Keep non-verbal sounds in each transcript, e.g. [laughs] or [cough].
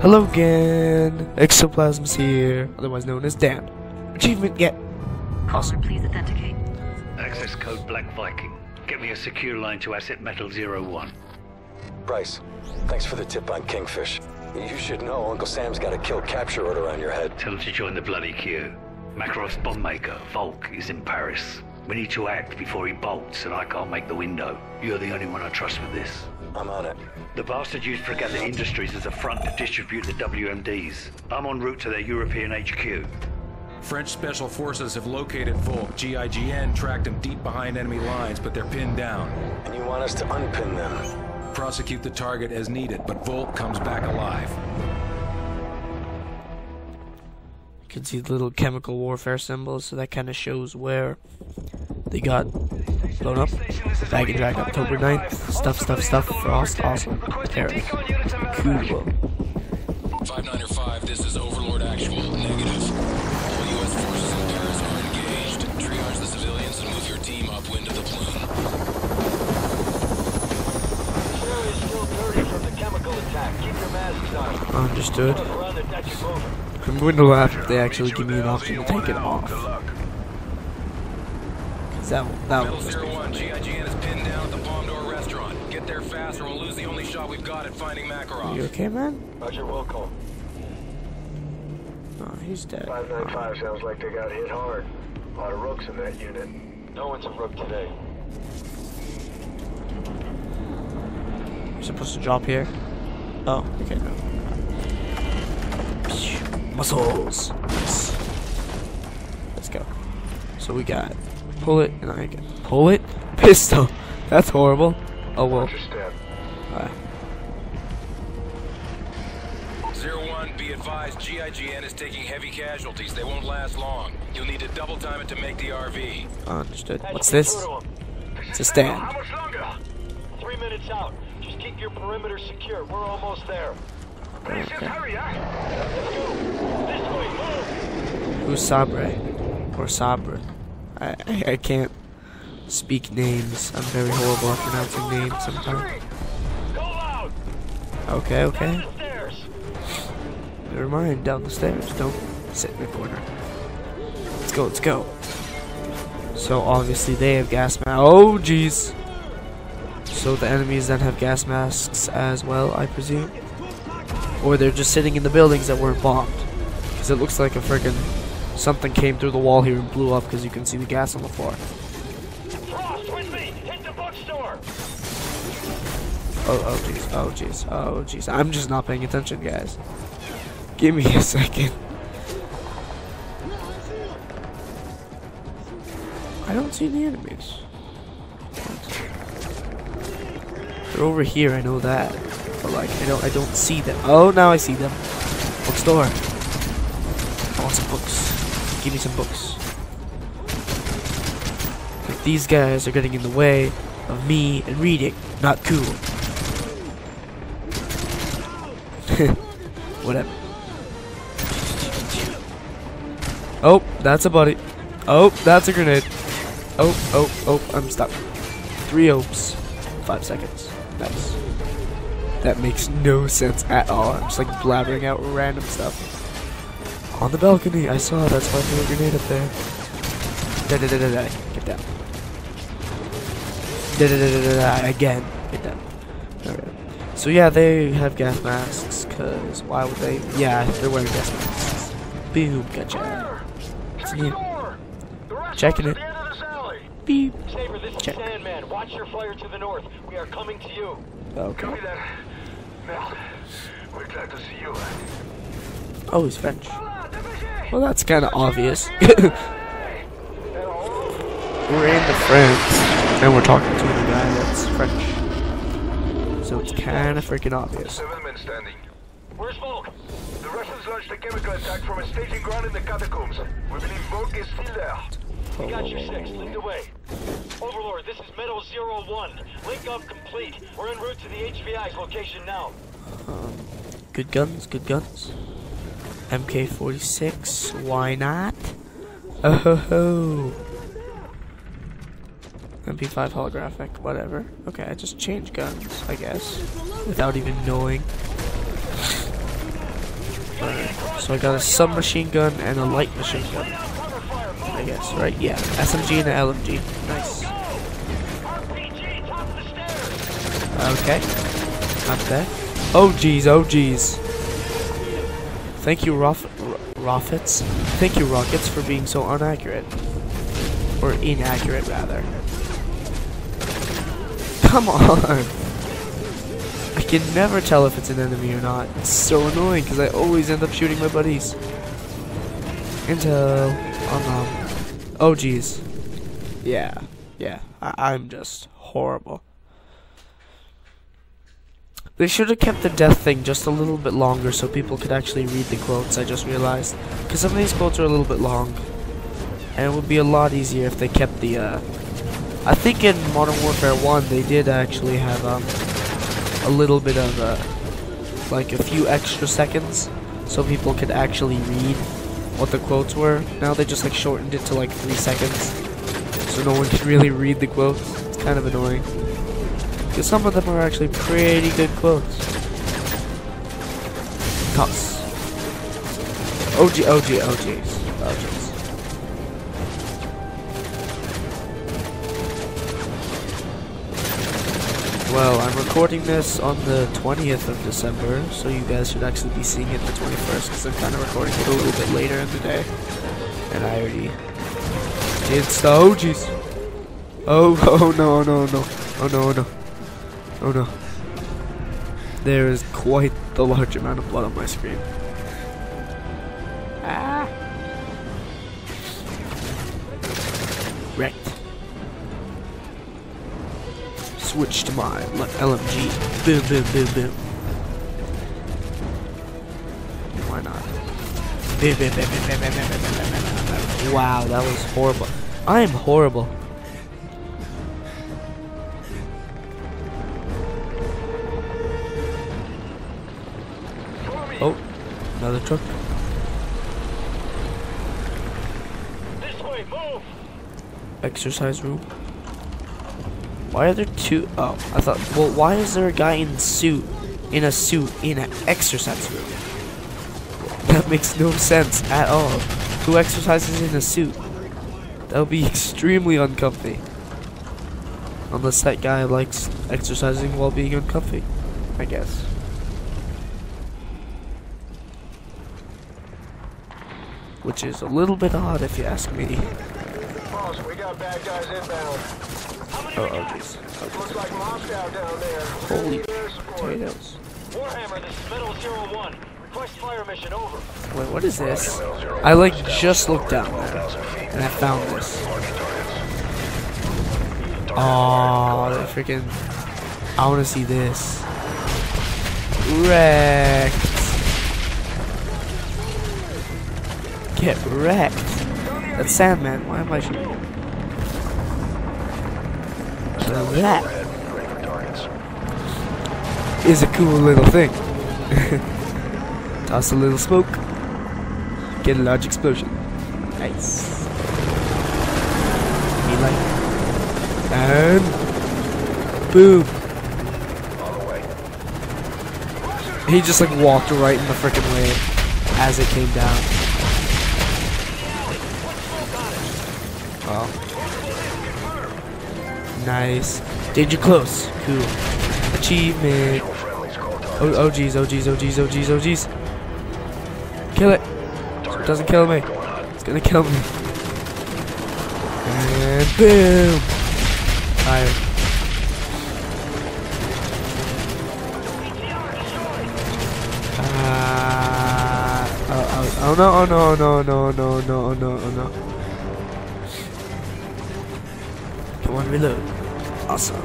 Hello again. Exoplasm's here, otherwise known as Dan. Achievement get. Awesome. Please authenticate. Access code Black Viking. Get me a secure line to Asset Metal Zero One. Bryce, thanks for the tip on Kingfish. You should know Uncle Sam's got a kill capture order on your head. Tell him to join the bloody queue. Makarov's bomb maker, Volk, is in Paris. We need to act before he bolts, and I can't make the window. You're the only one I trust with this. I'm on it. The bastard used Fregatta Industries as a front to distribute the WMDs. I'm en route to their European HQ. French special forces have located Volk. GIGN tracked him deep behind enemy lines, but they're pinned down. And you want us to unpin them? Prosecute the target as needed, but Volk comes back alive. You can see the little chemical warfare symbols, so that kind of shows where they got blown up. Bag and Drag October 9th. Stuff, stuff, stuff. Frost, awesome. Paris. Cool. 595, this is Overlord Actual. Negative. All U.S. forces in Paris are engaged. Triage the civilians and move your team upwind of the plume. area is still dirty from the chemical attack. Keep your masks on. Understood. Look around the deck and moving. I'm going to laugh if they actually give me an option to take it off. Cause that that will Metal just Zero One. GIGN is pinned down at the Palm d'Or restaurant. Get there fast or we'll lose the only shot we've got at finding Makarov. You okay, man? Roger, Wilco. Oh, he's dead. 595 sounds like they got hit hard. A lot of rooks in that unit. No one's a rook today. You're supposed to drop here. Oh, okay, no. Muscles. Yes. Let's go. So we got pull it and I can pull it. [laughs] Pistol. That's horrible. Oh well. Just. Alright. Zero One, be advised, GIGN is taking heavy casualties. They won't last long. You'll need to double time it to make the RV. Understood. What's this? through to 'em. It's a stand. How much longer? Three minutes out. Just keep your perimeter secure. We're almost there. Okay. hurry, huh? Let's go. This way, move. Who's Sabre? Or Sabre? I, I can't speak names. I'm very horrible at pronouncing names sometimes. Okay, okay. Never mind, down the stairs. Don't sit in the corner. Let's go, let's go. So obviously they have gas masks. Oh, jeez. So the enemies then have gas masks as well, I presume. Or they're just sitting in the buildings that weren't bombed. Because it looks like a friggin' something came through the wall here and blew up because you can see the gas on the floor. Frost, with me. Hit the bookstore. Oh, oh, jeez. Oh, jeez. Oh, jeez. I'm just not paying attention, guys. Give me a second. I don't see the enemies. They're over here, I know that. But like, I don't, I don't see them. Oh, now I see them. Bookstore. I want some books. Give me some books. Like, these guys are getting in the way of me and reading. Not cool. [laughs] Whatever. Oh, that's a buddy. Oh, that's a grenade. Oh, oh, oh, I'm stuck. Three opes. Five seconds. Nice. That makes no sense at all. I'm just like blabbering out random stuff. On the balcony, I saw that's why I threw a grenade up there. Da da da da da. Get down. Da da da da da da. Again. Get down. Alright. So yeah, they have gas masks, cause why would they? Yeah, they're wearing gas masks. Boom, gotcha. Check the neat. door. The restaurant's Checking it. the end of this alley. Beep. Saber, this Check. is Sandman. Watch your flyer to the north. We are coming to you. Okay. that. Merde. We're glad to see you. Oh, he's French. Well, that's kind of obvious. [laughs] we're in the France, and we're talking to a guy that's French. So it's kind of freaking obvious. Seven men standing. Where's Volk? The Russians launched a chemical attack from a staging ground in the catacombs. We believe Volk is still there. We got your six. Lead the way. Overlord, this is Metal Zero One. Link up complete. We're en route to the HVI's location now. Good guns, good guns. MK46, why not? Oh ho ho. MP5 holographic, whatever. Okay, I just changed guns, I guess. Without even knowing. So I got a submachine gun and a light machine gun. I guess, right? Yeah. SMG and an LMG. Nice. Okay. Not bad. Oh jeez, oh jeez. Thank you, Rof Rockets. Thank you, Rockets, for being so inaccurate. Or inaccurate, rather. Come on! I can never tell if it's an enemy or not. It's so annoying because I always end up shooting my buddies. Intel. Um, oh no. Oh jeez. Yeah. Yeah. I I'm just horrible. They should have kept the death thing just a little bit longer so people could actually read the quotes, I just realized. Because some of these quotes are a little bit long. And it would be a lot easier if they kept the, uh... I think in Modern Warfare 1 they did actually have, um... A little bit of, uh... Like a few extra seconds. So people could actually read what the quotes were. Now they just, like, shortened it to, like, three seconds. So no one can really read the quotes. It's kind of annoying. Because some of them are actually pretty good quotes. Toss. OG, OG, OGs. OGs. Well, I'm recording this on the 20th of December, so you guys should actually be seeing it the 21st, because I'm kind of recording it a little bit later in the day. And I already did the OGs. Oh, oh no, [laughs] oh, no, no. Oh no, oh, no. Oh, Oh no. There is quite the large amount of blood on my screen. Ah. Wrecked. Switch to my LMG. Boom, boom, boom, boom. Why not? Boom, boom, boom, boom, boom, boom, boom, boom, boom, boom. Wow, that was horrible. I am horrible. Another truck. This way, move. Exercise room. Why are there two? Oh, I thought. Well, why is there a guy in suit, in a suit, in an exercise room? [laughs] That makes no sense at all. Who exercises in a suit? That would be [laughs] extremely uncomfy. Unless that guy likes exercising while being uncomfy, I guess. Which is a little bit odd if you ask me. Boss, we got bad guys inbound. Oh, oh jeez. Looks like Moscow down there. Holy potatoes. Warhammer, this is Metal Zero One. Request fire mission over. Wait, what is this? I like just looked down there and I found this. Oh, that freaking! I want to see this. Wrecked. Get wrecked. That's Sandman. Why am I shooting? So that is a cool little thing. [laughs] Toss a little smoke. Get a large explosion. Nice. Be like. And. Boom. He just like walked right in the freaking way as it came down. Wow. Nice. Danger close. Cool. Achievement. Oh, oh geez, oh geez, oh geez, oh geez, oh geez. Kill it. It doesn't kill me. It's gonna kill me. And boom. Fire. Ah. oh, oh, oh no, oh no, oh no, no, no, no, oh no, oh no. Come on, reload. Awesome.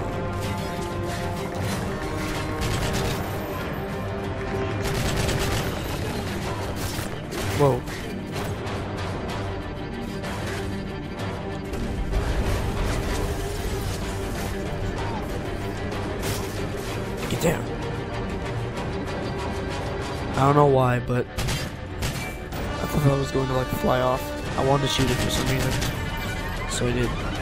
Whoa. Get down. I don't know why, but I thought I was going to like fly off. I wanted to shoot it for some reason. So I did.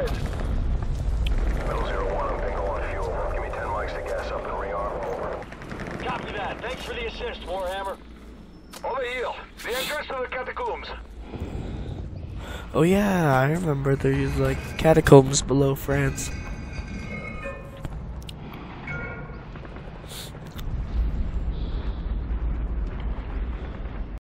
Ahead. Metal Zero One, I'm bingo on fuel. Give me 10 mics to gas up and rearm. Over. Copy that. Thanks for the assist, Warhammer. Over here. The entrance to the catacombs. Oh yeah, I remember there's like catacombs below France.